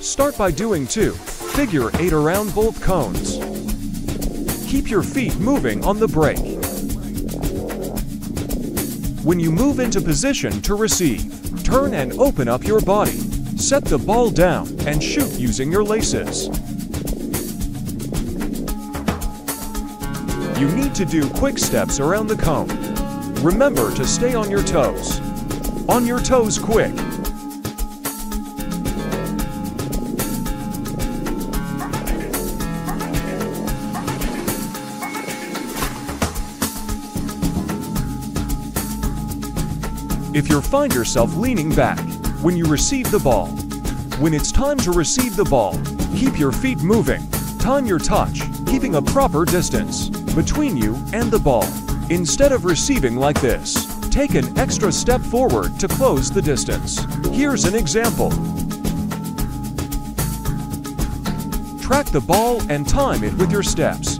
Start by doing two. Figure eight around both cones. Keep your feet moving on the brake. When you move into position to receive, turn and open up your body. Set the ball down and shoot using your laces. You need to do quick steps around the cone. Remember to stay on your toes. On your toes quick. If you find yourself leaning back when you receive the ball, when it's time to receive the ball, keep your feet moving. Time your touch, keeping a proper distance between you and the ball. Instead of receiving like this, take an extra step forward to close the distance. Here's an example. Track the ball and time it with your steps.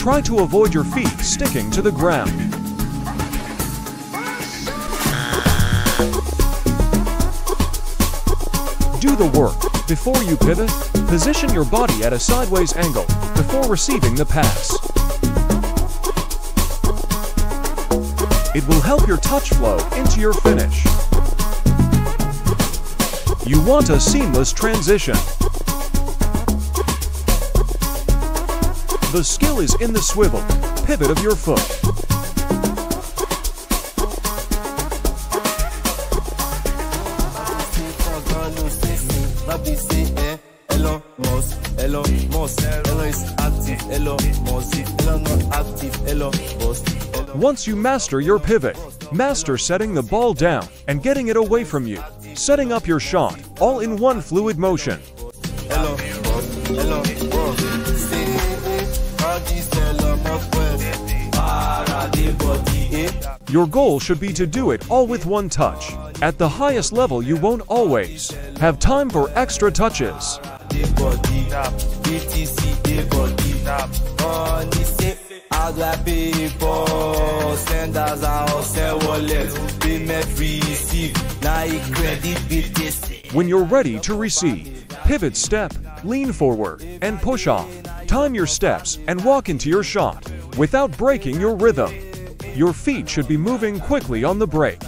Try to avoid your feet sticking to the ground. Do the work. Before you pivot, position your body at a sideways angle before receiving the pass. It will help your touch flow into your finish. You want a seamless transition. The skill is in the swivel, pivot of your foot. Elon Musk, Elon is active, Elon Musk, Elon not active, Elon Musk. Once you master your pivot, master setting the ball down and getting it away from you, setting up your shot, all in one fluid motion. Elon Musk, Elon Musk. C'est un qui Elon Musk, Paradis? Your goal should be to do it all with one touch. At the highest level, you won't always have time for extra touches. Des body, BTC, des body. On ici, how do I pay for? Send us out, send wallet, payment receive. Now you credit BTC. When you're ready to receive, pivot step, lean forward, and push off. Time your steps and walk into your shot without breaking your rhythm. Your feet should be moving quickly on the brake.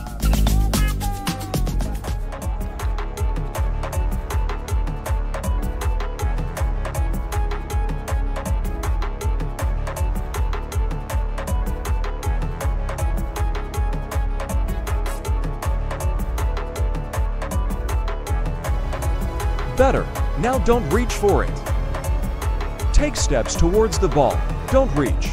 Better. Now don't reach for it. Take steps towards the ball. Don't reach.